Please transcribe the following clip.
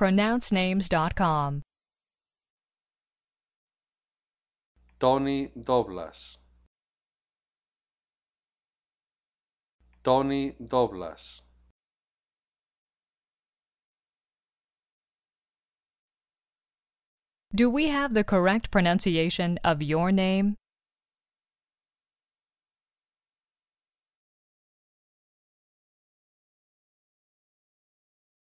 pronouncenames.com. Tony Doblas. Tony Doblas. Do we have the correct pronunciation of your name?